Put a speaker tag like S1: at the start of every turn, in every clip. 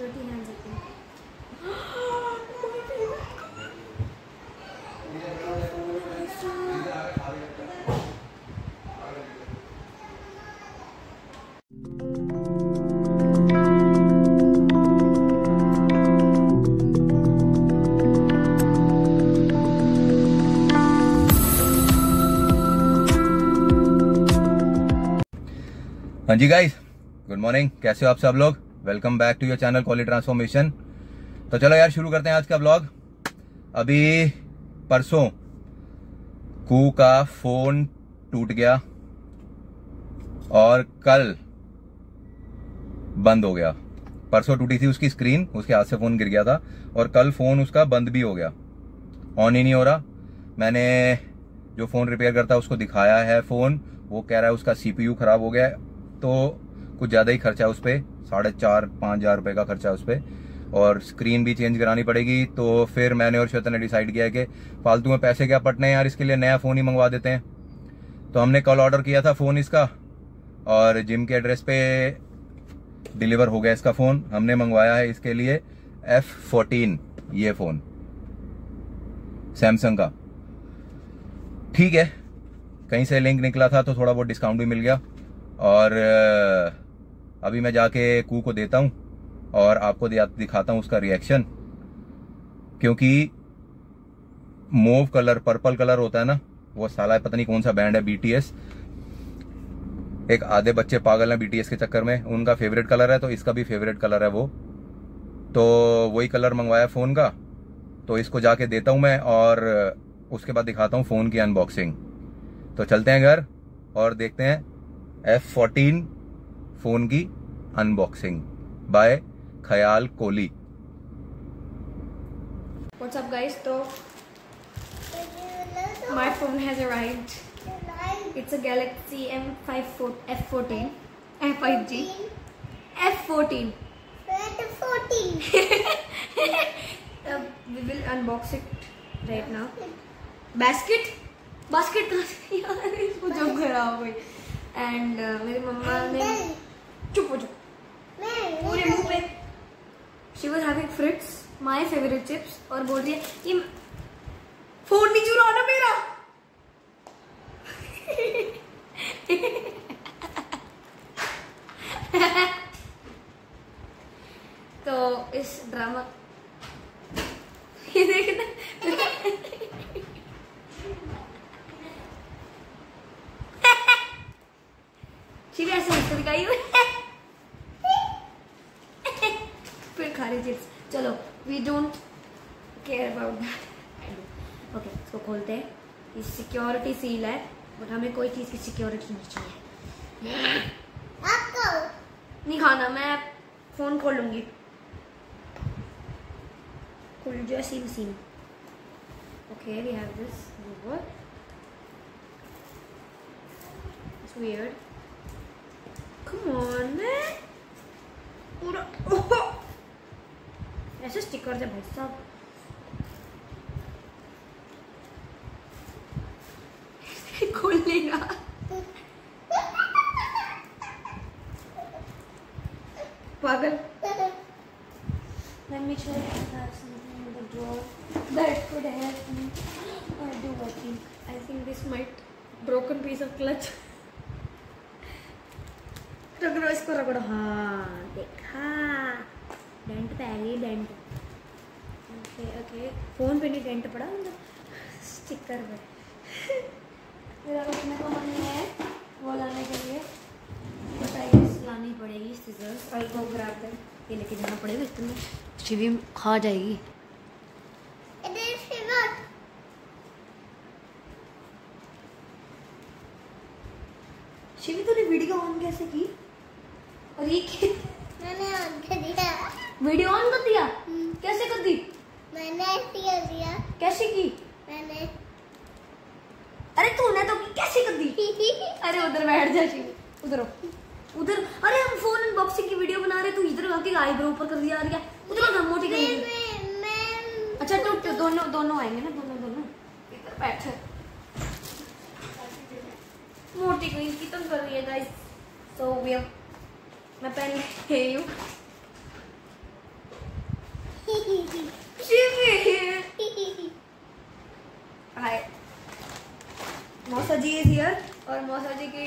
S1: hands again.
S2: हाँ जी guys good morning कैसे हो आप सब लोग welcome back to your channel quality transformation. तो चलो यार, शुरू करते हैं आज का ब्लॉग। अभी परसों कू का फ़ोन टूट गया और कल बंद हो गया। परसों टूटी थी उसकी स्क्रीन, उसके हाथ से फ़ोन गिर गया था और कल फ़ोन उसका बंद भी हो गया। ऑन ही नहीं हो रहा। मैंने जो फ़ोन रिपेयर करता उसको दिखाया है फ़ोन, वो कह रहा है उसका सीपीयू खराब हो गया तो कुछ ज़्यादा ही खर्चा है उस पर साढ़े चार, पाँच हज़ार रुपये का खर्चा उस पर और स्क्रीन भी चेंज करानी पड़ेगी तो फिर मैंने और श्वेता ने डिसाइड किया कि फालतू में पैसे क्या पटने हैं यार, इसके लिए नया फ़ोन ही मंगवा देते हैं। तो हमने कल ऑर्डर किया था फ़ोन इसका, और जिम के एड्रेस पे डिलीवर हो गया इसका फ़ोन हमने मंगवाया है इसके लिए एफ़ फोर्टीन ये फ़ोन सैमसंग का। ठीक है, कहीं से लिंक निकला था तो थोड़ा बहुत डिस्काउंट भी मिल गया। और अभी मैं जाके कू को देता हूँ और आपको दिखाता हूँ उसका रिएक्शन क्योंकि मोव कलर पर्पल कलर होता है ना, वो साला पता नहीं कौन सा बैंड है बीटीएस एक आधे बच्चे पागल हैं बीटीएस के चक्कर में, उनका फेवरेट कलर है तो इसका भी फेवरेट कलर है वो। तो वही कलर मंगवाया फ़ोन का तो इसको जाके देता हूँ मैं और उसके बाद दिखाता हूँ फ़ोन की अनबॉक्सिंग तो चलते हैं घर और देखते हैं एफ़ फोर्टीन फ़ोन की unboxing by Khayal Kohli
S1: What's up, guys? So, my phone has arrived. It's a Galaxy M5 F14, F5G, F14. F14 Uh, we will unbox it right now. Basket, basket कहाँ से यार इसको जब खराब हुई and मेरी मम्मा ने चुप हो चुप पूरे मुँह पे। She was having frits my favourite chips और बोल रही है कि फ़ोन नहीं चुरा ना मेरा। तो इस ड्रामा ये देखना ठीक है ऐसे दिखाई हुई रही चिप्स चलो we don't care about that okay इसको खोलते हैं। ये सिक्योरिटी सील है बट हमें कोई चीज़ की सिक्योरिटी नहीं चाहिए। नहीं खाना मैं फ़ोन खोलूँगी खुल जो seal seal okay we have this what It's weird. Come on, man. पूरा ऐसे स्टिकर थे भाई साहब खोल लेगा पागल Let me try if have something in the drawer that could help me. I do, I think. I think this might broken piece of clutch. रगड़ो इसको रगड़ो हाँ देखा डेंट पे डेंट ओके ओके फ़ोन पे नहीं डेंट पड़ा मतलब sticker पे। मेरा रखने का मन नहीं है वो लाने के लिए। बट लानी पड़ेगी scissors I go grab them ये लेके जाना पड़ेगा इतने शिवी खा जाएगी। शिवी। तूने वीडियो ऑन कैसे की? और ये क्या-
S3: मैंने ऑन कर दिया।
S1: वीडियो ऑन कर दिया?
S3: हम्म।
S1: कैसे कर दी?
S3: मैंने ऐसे कर दिया।
S1: कैसे की?
S3: मैंने।
S1: अरे तूने तो कैसे कर दी? अरे उधर बैठ जा उधर उधर। अरे हम फ़ोन अनबॉक्सिंग की वीडियो बना रहे तू इधर आके आईब्रो ऊपर कर दिया यार उधर हम मोटी
S3: मैं
S1: अच्छा तो तो दोनों दोनों आएँगे ना दोनों दोनों। इधर बैठ मोटी क्वीन की तुम कर रही है गाइस सो वी मैं पहन के हूँ शिवी हाय मौसा जी इज़ हियर और मौसा जी की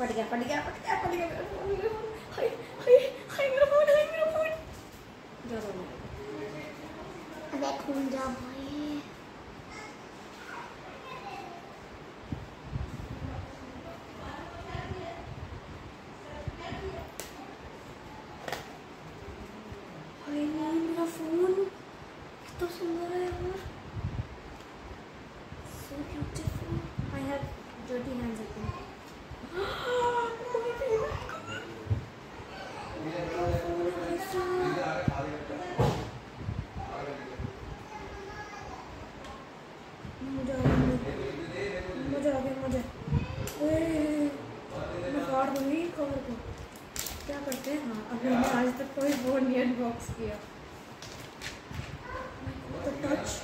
S1: फट गया फट गया फट गया फट गया। मेरा फ़ोन मेरा फ़ोन हाय हाय हाय मेरा फ़ोन हाय मेरा फ़ोन जा
S3: अबे खून जा भाई।
S1: हाय मेरा फ़ोन कितना सुंदर है यार। So beautiful I have dirty hands I think my favorite color मेरा फ़ोन कैसा मज़ा आ आ गया मज़ा ओए, मैं फाड़ दूँगी कवर को क्या करते हैं हाँ अभी हमने आज तक कोई फ़ोन नहीं अनबॉक्स किया तो touch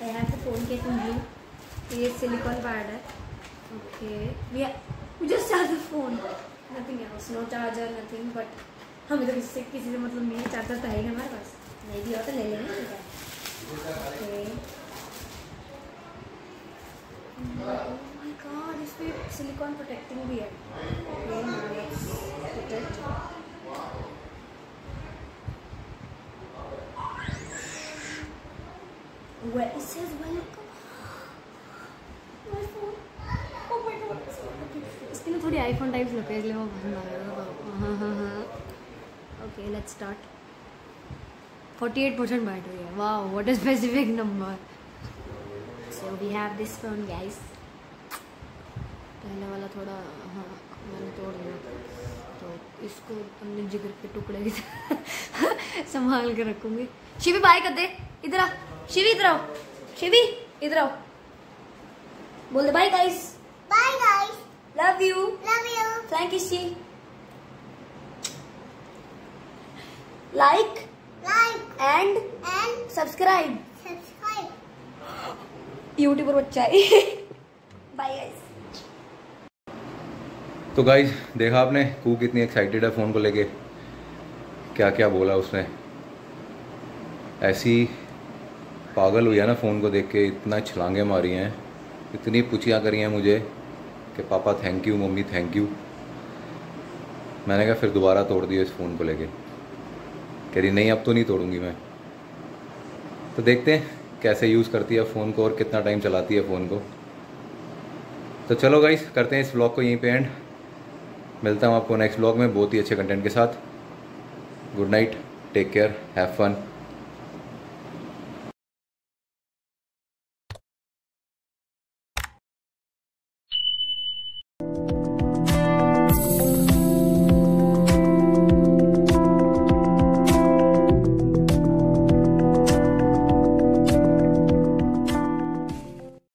S1: I have the phone case in blue. ये silicone pad है. We we just have the phone. Nothing else. No charger. Nothing. But हमें इधर किसी से किसी से मतलब है चार्जर तो है ही हमारे पास नहीं भी हो तो ले लेंगे, ठीक है ओके my इस पे सिलिकॉन प्रोटेक्टिंग भी है now let's put it. Says welcome. My phone. Oh my god. इसके लिए थोड़ी आईफोन टाइप्स लगते हैं इसलिए वो पसंद आ गया हाँ हाँ हाँ okay let's start 48 percent battery है। वाह what is specific number so we have this phone guys पहले वाला थोड़ा हाँ मैंने तोड़ दिया। तो इसको अपने जिगर के टुकड़े की संभाल के रखूँगी। शिवी बाय कर दे। इधर आ। शिवी इधर आओ। शिवी इधर आओ। बोल दे bye guys
S3: bye guys
S1: love you
S3: love you
S1: thank you she like
S3: like
S1: and
S3: and
S1: subscribe
S3: subscribe
S1: YouTuber बच्चा है बाय गाइस
S2: तो गाइज़ देखा आपने? कू कितनी एक्साइटेड है फ़ोन को लेके। क्या क्या बोला उसने? ऐसी पागल हुई है ना फ़ोन को देख के इतना छलांगे मारी हैं। इतनी पुछियाँ करी हैं मुझे कि पापा थैंक यू मम्मी थैंक यू मैंने कहा फिर दोबारा तोड़ दिया इस फ़ोन को लेके। कह रही, नहीं, अब तो नहीं तोड़ूँगी मैं। तो देखते हैं कैसे यूज़ करती है फ़ोन को और कितना टाइम चलाती है फ़ोन को। तो चलो गाइस करते हैं इस ब्लॉग को यहीं पे एंड मिलता हूँ आपको नेक्स्ट ब्लॉग में बहुत ही अच्छे कंटेंट के साथ। Good night take care have fun